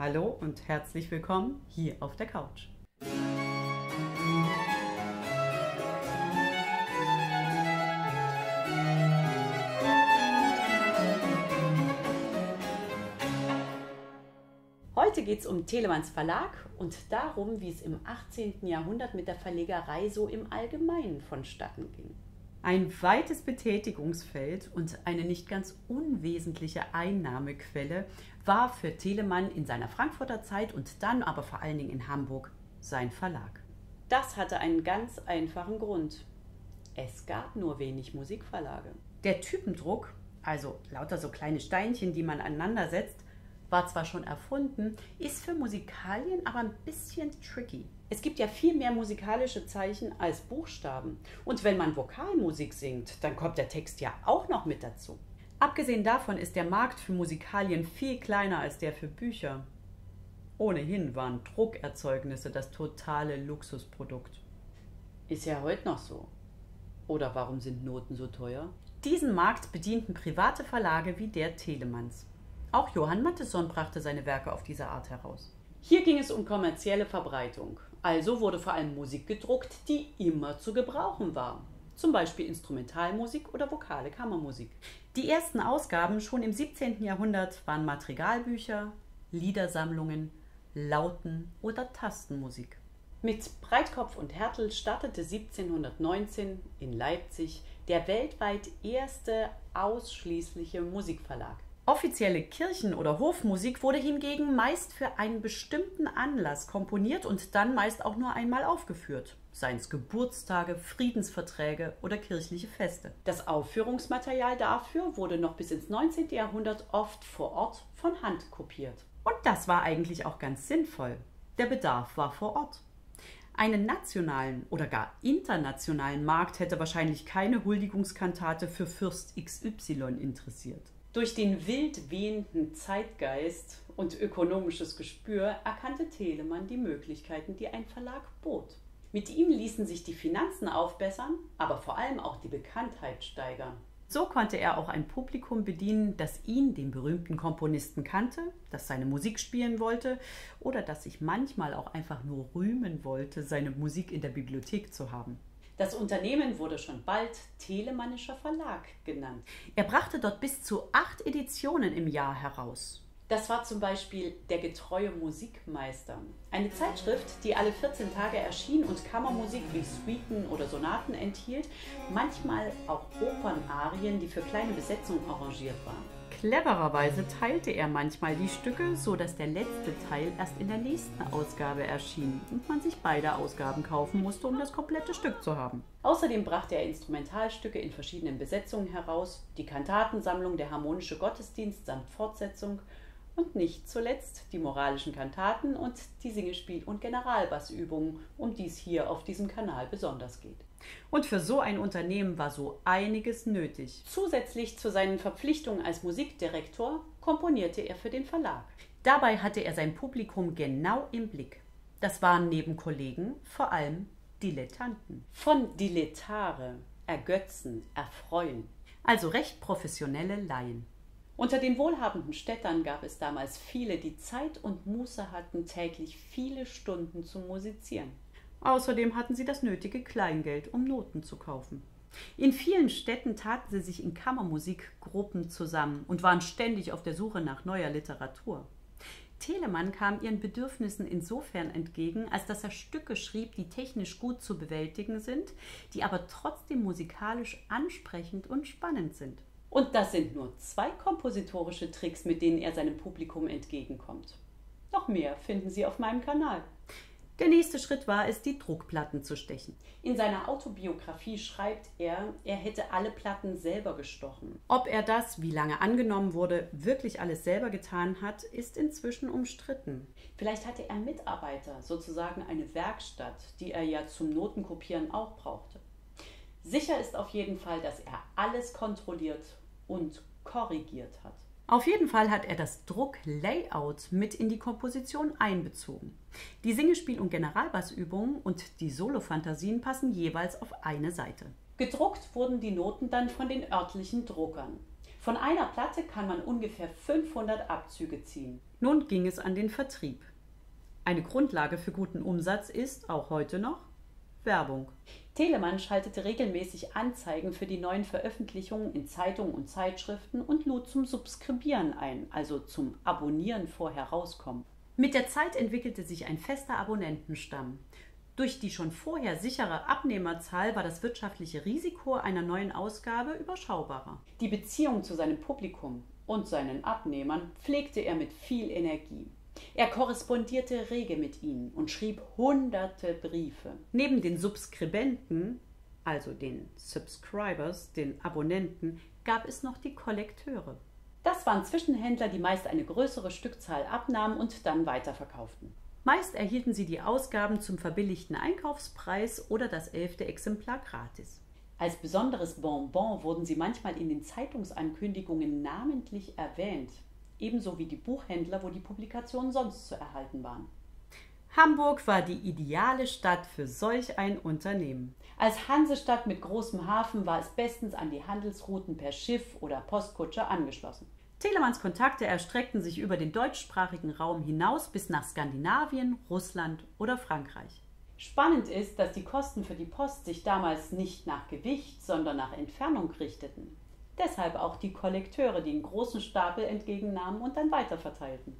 Hallo und herzlich willkommen hier auf der Couch. Heute geht es um Telemanns Verlag und darum, wie es im 18. Jahrhundert mit der Verlegerei so im Allgemeinen vonstatten ging. Ein weites Betätigungsfeld und eine nicht ganz unwesentliche Einnahmequelle war für Telemann in seiner Frankfurter Zeit und dann aber vor allen Dingen in Hamburg sein Verlag. Das hatte einen ganz einfachen Grund. Es gab nur wenig Musikverlage. Der Typendruck, also lauter so kleine Steinchen, die man aneinander setzt, war zwar schon erfunden, ist für Musikalien aber ein bisschen tricky. Es gibt ja viel mehr musikalische Zeichen als Buchstaben. Und wenn man Vokalmusik singt, dann kommt der Text ja auch noch mit dazu. Abgesehen davon ist der Markt für Musikalien viel kleiner als der für Bücher. Ohnehin waren Druckerzeugnisse das totale Luxusprodukt. Ist ja heute noch so. Oder warum sind Noten so teuer? Diesen Markt bedienten private Verlage wie der Telemanns. Auch Johann Mattesson brachte seine Werke auf diese Art heraus. Hier ging es um kommerzielle Verbreitung. Also wurde vor allem Musik gedruckt, die immer zu gebrauchen war. Zum Beispiel Instrumentalmusik oder vokale Kammermusik. Die ersten Ausgaben schon im 17. Jahrhundert waren Madrigalbücher, Liedersammlungen, Lauten- oder Tastenmusik. Mit Breitkopf und Hertel startete 1719 in Leipzig der weltweit erste ausschließliche Musikverlag. Offizielle Kirchen- oder Hofmusik wurde hingegen meist für einen bestimmten Anlass komponiert und dann meist auch nur einmal aufgeführt, seien es Geburtstage, Friedensverträge oder kirchliche Feste. Das Aufführungsmaterial dafür wurde noch bis ins 19. Jahrhundert oft vor Ort von Hand kopiert. Und das war eigentlich auch ganz sinnvoll. Der Bedarf war vor Ort. Einen nationalen oder gar internationalen Markt hätte wahrscheinlich keine Huldigungskantate für Fürst XY interessiert. Durch den wild wehenden Zeitgeist und ökonomisches Gespür erkannte Telemann die Möglichkeiten, die ein Verlag bot. Mit ihm ließen sich die Finanzen aufbessern, aber vor allem auch die Bekanntheit steigern. So konnte er auch ein Publikum bedienen, das ihn, den berühmten Komponisten, kannte, das seine Musik spielen wollte oder das sich manchmal auch einfach nur rühmen wollte, seine Musik in der Bibliothek zu haben. Das Unternehmen wurde schon bald Telemannischer Verlag genannt. Er brachte dort bis zu acht Editionen im Jahr heraus. Das war zum Beispiel Der getreue Musikmeister, eine Zeitschrift, die alle 14 Tage erschien und Kammermusik wie Suiten oder Sonaten enthielt, manchmal auch Opernarien, die für kleine Besetzungen arrangiert waren. Clevererweise teilte er manchmal die Stücke, so dass der letzte Teil erst in der nächsten Ausgabe erschien und man sich beide Ausgaben kaufen musste, um das komplette Stück zu haben. Außerdem brachte er Instrumentalstücke in verschiedenen Besetzungen heraus, die Kantatensammlung, der harmonische Gottesdienst samt Fortsetzung und nicht zuletzt die moralischen Kantaten und die Singespiel- und Generalbassübungen, um die es hier auf diesem Kanal besonders geht. Und für so ein Unternehmen war so einiges nötig. Zusätzlich zu seinen Verpflichtungen als Musikdirektor komponierte er für den Verlag. Dabei hatte er sein Publikum genau im Blick. Das waren neben Kollegen vor allem Dilettanten. Von Dilettare, ergötzen, erfreuen. Also recht professionelle Laien. Unter den wohlhabenden Städtern gab es damals viele, die Zeit und Muße hatten, täglich viele Stunden zu musizieren. Außerdem hatten sie das nötige Kleingeld, um Noten zu kaufen. In vielen Städten taten sie sich in Kammermusikgruppen zusammen und waren ständig auf der Suche nach neuer Literatur. Telemann kam ihren Bedürfnissen insofern entgegen, als dass er Stücke schrieb, die technisch gut zu bewältigen sind, die aber trotzdem musikalisch ansprechend und spannend sind. Und das sind nur zwei kompositorische Tricks, mit denen er seinem Publikum entgegenkommt. Noch mehr finden Sie auf meinem Kanal. Der nächste Schritt war es, die Druckplatten zu stechen. In seiner Autobiografie schreibt er, er hätte alle Platten selber gestochen. Ob er das, wie lange angenommen wurde, wirklich alles selber getan hat, ist inzwischen umstritten. Vielleicht hatte er Mitarbeiter, sozusagen eine Werkstatt, die er ja zum Notenkopieren auch brauchte. Sicher ist auf jeden Fall, dass er alles kontrolliert und korrigiert hat. Auf jeden Fall hat er das Drucklayout mit in die Komposition einbezogen. Die Singespiel- und Generalbassübungen und die Solofantasien passen jeweils auf eine Seite. Gedruckt wurden die Noten dann von den örtlichen Druckern. Von einer Platte kann man ungefähr 500 Abzüge ziehen. Nun ging es an den Vertrieb. Eine Grundlage für guten Umsatz ist, auch heute noch, Werbung. Telemann schaltete regelmäßig Anzeigen für die neuen Veröffentlichungen in Zeitungen und Zeitschriften und lud zum Subskribieren ein, also zum Abonnieren vor Herauskommen. Mit der Zeit entwickelte sich ein fester Abonnentenstamm. Durch die schon vorher sichere Abnehmerzahl war das wirtschaftliche Risiko einer neuen Ausgabe überschaubarer. Die Beziehung zu seinem Publikum und seinen Abnehmern pflegte er mit viel Energie. Er korrespondierte rege mit ihnen und schrieb hunderte Briefe. Neben den Subskribenten, also den Subscribers, den Abonnenten, gab es noch die Kollekteure. Das waren Zwischenhändler, die meist eine größere Stückzahl abnahmen und dann weiterverkauften. Meist erhielten sie die Ausgaben zum verbilligten Einkaufspreis oder das elfte Exemplar gratis. Als besonderes Bonbon wurden sie manchmal in den Zeitungsankündigungen namentlich erwähnt ebenso wie die Buchhändler, wo die Publikationen sonst zu erhalten waren. Hamburg war die ideale Stadt für solch ein Unternehmen. Als Hansestadt mit großem Hafen war es bestens an die Handelsrouten per Schiff oder Postkutsche angeschlossen. Telemanns Kontakte erstreckten sich über den deutschsprachigen Raum hinaus bis nach Skandinavien, Russland oder Frankreich. Spannend ist, dass die Kosten für die Post sich damals nicht nach Gewicht, sondern nach Entfernung richteten. Deshalb auch die Kollekteure, die einen großen Stapel entgegennahmen und dann weiterverteilten.